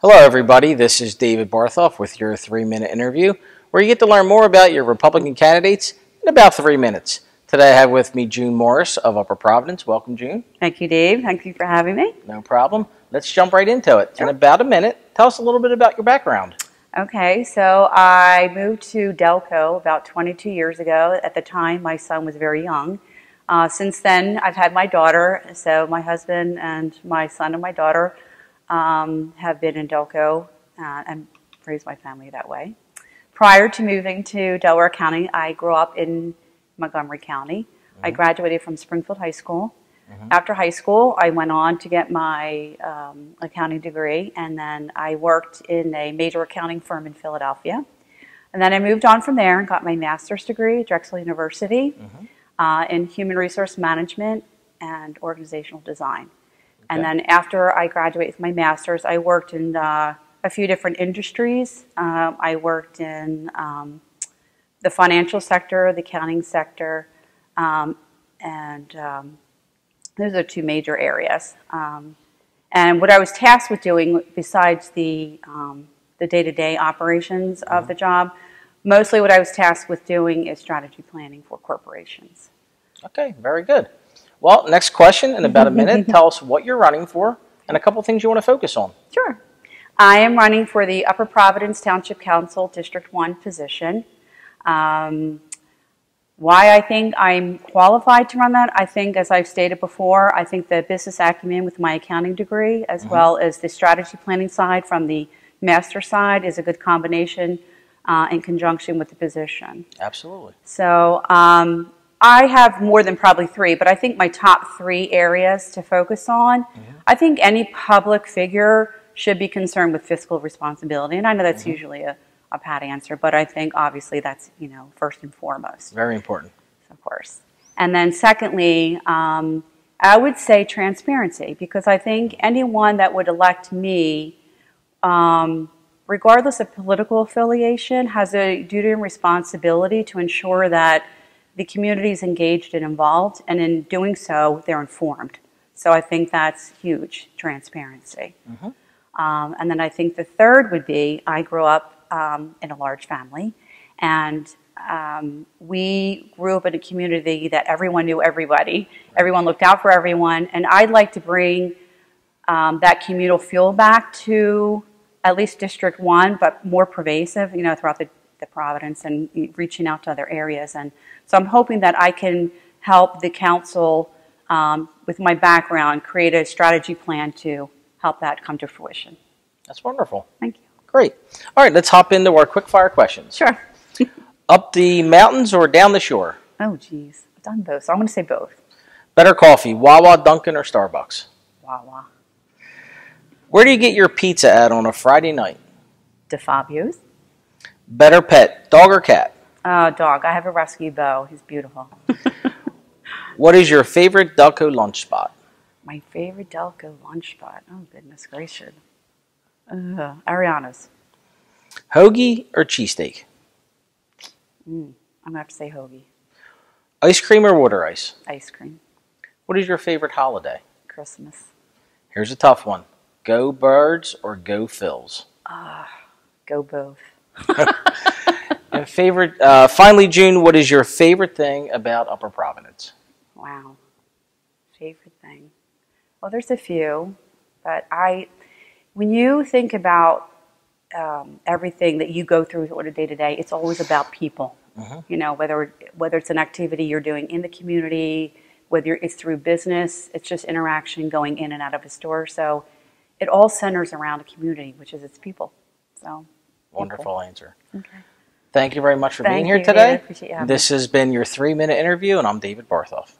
Hello, everybody. This is David Barthoff with your three minute interview, where you get to learn more about your Republican candidates in about three minutes. Today, I have with me June Morris of Upper Providence. Welcome, June. Thank you, Dave. Thank you for having me. No problem. Let's jump right into it. Sure. In about a minute, tell us a little bit about your background. Okay, so I moved to Delco about 22 years ago. At the time, my son was very young. Uh, since then, I've had my daughter, so my husband and my son and my daughter um, have been in Delco uh, and raised my family that way. Prior to moving to Delaware County, I grew up in Montgomery County. I graduated from Springfield High School. After high school, I went on to get my um, accounting degree, and then I worked in a major accounting firm in Philadelphia. And then I moved on from there and got my master's degree at Drexel University uh, in human resource management and organizational design. And then after I graduated with my master's, I worked in uh, a few different industries. Um, I worked in um, the financial sector, the accounting sector, um, and um, those are two major areas. Um, and what I was tasked with doing, besides the um, the day-to-day operations of the job, mostly what I was tasked with doing is strategy planning for corporations. Okay, very good. Well, next question in about a minute. tell us what you're running for and a couple things you want to focus on. Sure. I am running for the Upper Providence Township Council District 1 position. Um, why I think I'm qualified to run that, I think, as I've stated before, I think the business acumen with my accounting degree, as well as the strategy planning side from the master side, is a good combination uh, in conjunction with the position. Absolutely. So um, I have more than probably three, but I think my top three areas to focus on. I think any public figure should be concerned with fiscal responsibility, and I know that's usually a, a pat answer, but I think obviously that's you know first and foremost, Very important. of course. And then secondly, um, I would say transparency because I think anyone that would elect me um, regardless of political affiliation, has a duty and responsibility to ensure that the community is engaged and involved, and in doing so, they're informed. So I think that's huge transparency. Um, and then I think the third would be I grew up um, in a large family, and um, we grew up in a community that everyone knew everybody, everyone looked out for everyone, and I'd like to bring um, that communal feel back to at least District 1, but more pervasive, you know, throughout the, the Providence and reaching out to other areas. And so I'm hoping that I can help the council, um, with my background, create a strategy plan to help that come to fruition. That's wonderful. Thank you. Great. All right, let's hop into our quick fire questions. Sure. Up the mountains or down the shore? Oh, geez. I've done both, so I'm going to say both. Better coffee, Wawa, Dunkin', or Starbucks? Wawa. Where do you get your pizza at on a Friday night? DeFabio's. Better pet, dog or cat? Uh, dog. I have a rescue beau. He's beautiful. What is your favorite Delco lunch spot? My favorite Delco lunch spot. Oh, goodness gracious. Uh, Ariana's. Hoagie or cheesesteak? I'm going to have to say hoagie. Ice cream or water ice? Ice cream. What is your favorite holiday? Christmas. Here's a tough one. Go Birds or Go Phils? Go both. And favorite, uh, finally, June, what is your favorite thing about Upper Providence? Wow. Favorite thing. Well, there's a few, but I, when you think about um, everything that you go through on a day to day, it's always about people. You know, whether whether it's an activity you're doing in the community, whether it's through business, it's just interaction going in and out of a store. So, it all centers around a community, which is its people. So, Wonderful answer. okay. Thank you very much for Thank being here you, today. David. Appreciate you having me. This has been your three minute interview, and I'm David Barthoff.